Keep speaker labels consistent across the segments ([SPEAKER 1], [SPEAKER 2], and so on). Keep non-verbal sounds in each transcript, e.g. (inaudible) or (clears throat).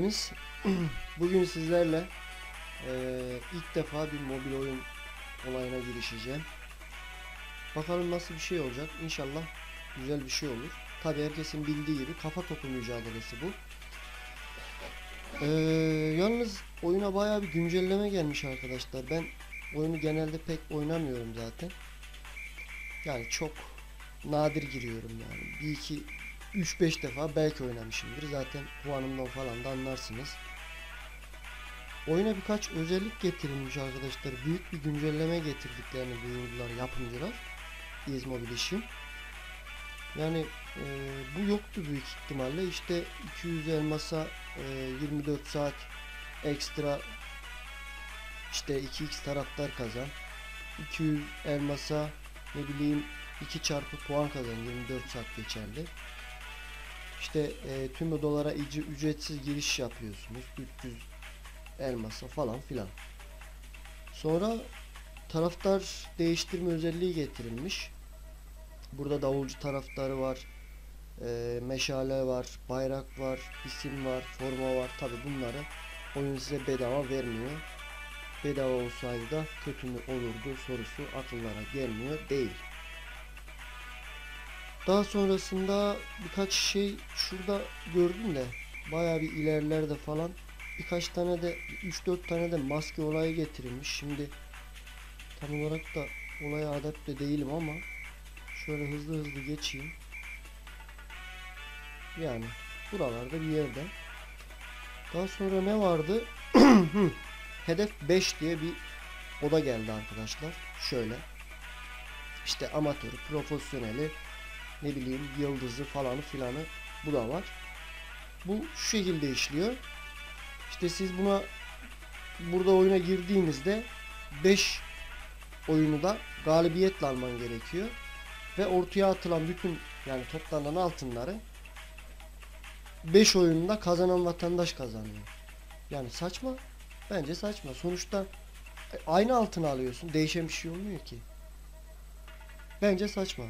[SPEAKER 1] Biz (clears throat) Bugün sizlerle eee, ilk defa bir mobil oyun olayına girişeceğim. Bakalım nasıl bir şey olacak. İnşallah güzel bir şey olur. Tabi herkesin bildiği gibi kafa topu mücadelesi bu. Eee, yalnız oyuna bayağı bir güncelleme gelmiş arkadaşlar. Ben oyunu genelde pek oynamıyorum zaten. Yani çok nadir giriyorum yani. Bir iki 3-5 defa belki oynamışımdır. Zaten puanımdan falan da anlarsınız. Oyuna birkaç özellik getirilmiş arkadaşlar. Büyük bir güncelleme getirdiklerini duyurdular yapımcılar. İzmobil işim. Yani e, bu yoktu büyük ihtimalle. İşte 200 elmasa e, 24 saat ekstra işte 2x taraftar kazan. 200 elmasa ne bileyim 2 çarpı puan kazan 24 saat geçerli. İşte e, tüm odalara ücretsiz giriş yapıyorsunuz. 300 elmasa falan filan. Sonra taraftar değiştirme özelliği getirilmiş. Burada davulcu taraftarı var. e, meşale var, bayrak var, isim var, forma var. Tabi bunları oyun size bedava vermiyor. Bedava olsaydı da kötü mü olurdu sorusu akıllara gelmiyor değil. Daha sonrasında birkaç şey şurada gördüm de bayağı bir ilerlerde falan birkaç tane de 3-4 tane de maske olayı getirilmiş. Şimdi tam olarak da olaya adapte değilim ama şöyle hızlı hızlı geçeyim. Yani buralarda bir yerde. Daha sonra ne vardı? (clears throat) Hedef 5 diye bir oda geldi arkadaşlar. Şöyle. İşte amatörü, profesyoneli, ne bileyim yıldızı falanı filanı bu da var. Bu şu şekilde işliyor. İşte siz buna burada oyuna girdiğinizde 5 oyunu da galibiyetle alman gerekiyor. Ve ortaya atılan bütün yani toplanan altınları 5 oyununda kazanan vatandaş kazanıyor. Yani saçma. Bence saçma. Sonuçta e, aynı altını alıyorsun. Değişen bir şey olmuyor ki. Bence saçma.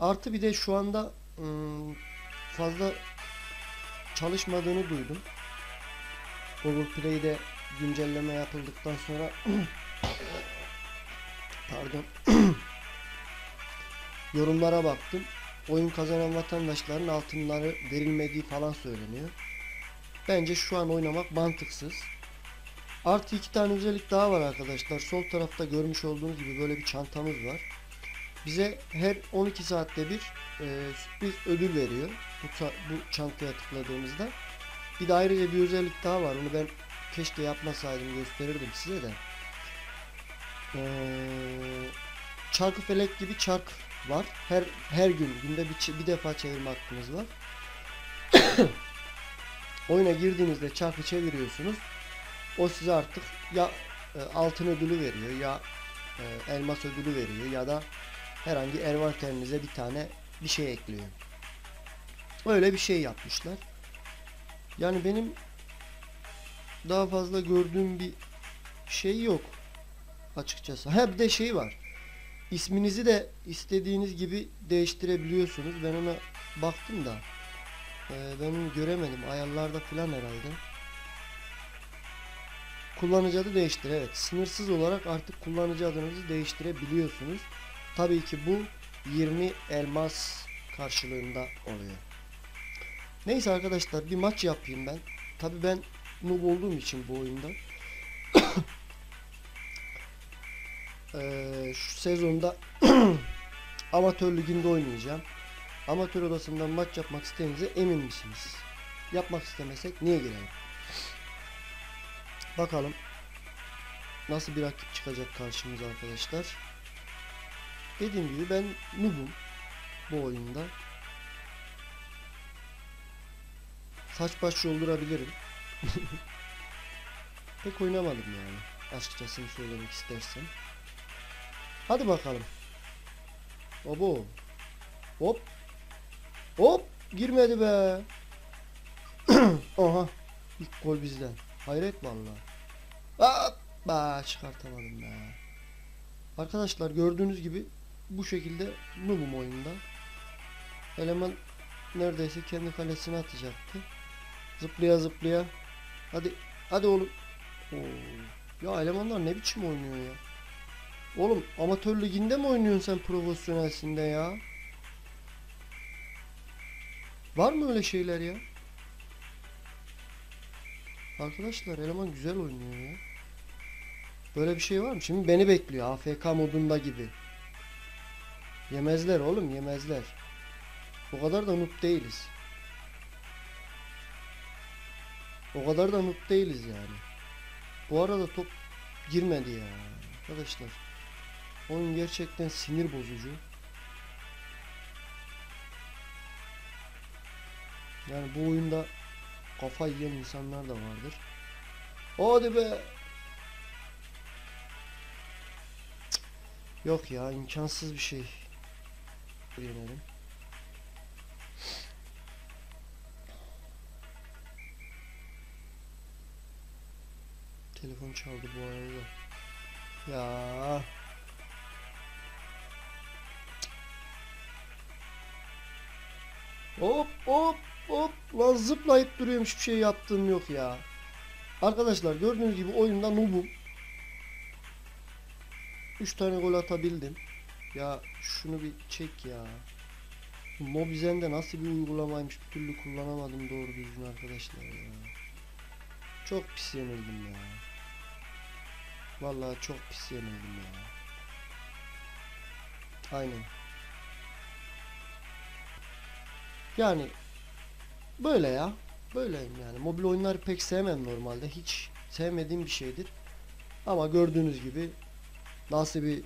[SPEAKER 1] Artı bir de şu anda ım, fazla çalışmadığını duydum. Google Play'de güncelleme yapıldıktan sonra (coughs) pardon (coughs) yorumlara baktım. Oyun kazanan vatandaşların altınları verilmediği falan söyleniyor. Bence şu an oynamak mantıksız. Artı iki tane özellik daha var arkadaşlar. Sol tarafta görmüş olduğunuz gibi böyle bir çantamız var bize her 12 saatte bir e, sürpriz ödül veriyor. Bu, bu çantaya tıkladığımızda. Bir de ayrıca bir özellik daha var. Onu ben keşke yapmasaydım gösterirdim size de. Ee, çarkı felek gibi çark var. Her her gün günde bir, bir defa çevirme hakkınız var. (coughs) Oyuna girdiğinizde çarkı çeviriyorsunuz. O size artık ya e, altın ödülü veriyor ya e, elmas ödülü veriyor ya da herhangi envanterinize bir tane bir şey ekliyor. Öyle bir şey yapmışlar. Yani benim daha fazla gördüğüm bir şey yok açıkçası. Ha bir de şey var. İsminizi de istediğiniz gibi değiştirebiliyorsunuz. Ben ona baktım da e, ben onu göremedim. Ayarlarda falan herhalde. Kullanıcı adı değiştir. Evet. Sınırsız olarak artık kullanıcı adınızı değiştirebiliyorsunuz. Tabii ki bu 20 elmas karşılığında oluyor. Neyse arkadaşlar bir maç yapayım ben. Tabii ben noob olduğum için bu oyunda. Eee, (coughs) şu sezonda (coughs) amatör liginde oynayacağım. Amatör odasından maç yapmak istediğinize emin misiniz? Yapmak istemesek niye girelim? Bakalım nasıl bir rakip çıkacak karşımıza arkadaşlar. Dediğim gibi ben noob'um bu oyunda. Saç baş yoldurabilirim. (laughs) Pek oynamadım yani. Açıkçası söylemek istersem. Hadi bakalım. Obo. Hop. Hop. Girmedi be. (clears throat) Aha. İlk gol bizden. Hayret vallahi. Hoppa çıkartamadım be. Arkadaşlar gördüğünüz gibi bu şekilde noob'um oyunda. Eleman neredeyse kendi kalesine atacaktı. Zıplaya zıplaya. Hadi. Hadi oğlum. Oo. Ya elemanlar ne biçim oynuyor ya? Oğlum amatör liginde mi oynuyorsun sen profesyonelsinde ya? Var mı öyle şeyler ya? Arkadaşlar eleman güzel oynuyor ya. Böyle bir şey var mı? Şimdi beni bekliyor AFK modunda gibi. Yemezler oğlum yemezler. O kadar da noob değiliz. O kadar da noob değiliz yani. Bu arada top girmedi ya arkadaşlar. Oyun gerçekten sinir bozucu. Yani bu oyunda kafa yiyen insanlar da vardır. Hadi be. Yok ya imkansız bir şey. Yenelim. Telefon çaldı bu arada. Ya. Hop hop hop lan zıplayıp duruyorum hiçbir şey yaptığım yok ya. Arkadaşlar gördüğünüz gibi oyunda noobum. 3 tane gol atabildim. Ya şunu bir çek ya. Mobizen'de nasıl bir uygulamaymış bir türlü kullanamadım doğru düzgün arkadaşlar ya. Çok pis yenildim ya. Vallahi çok pis yenildim ya. Aynen. Yani böyle ya. Böyleyim yani. Mobil oyunları pek sevmem normalde. Hiç sevmediğim bir şeydir. Ama gördüğünüz gibi nasıl bir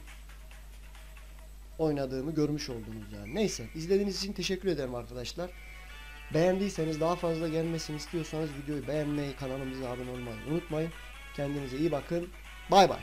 [SPEAKER 1] oynadığımı görmüş oldunuz yani. Neyse izlediğiniz için teşekkür ederim arkadaşlar. Beğendiyseniz daha fazla gelmesini istiyorsanız videoyu beğenmeyi kanalımıza abone olmayı unutmayın. Kendinize iyi bakın. Bay bay.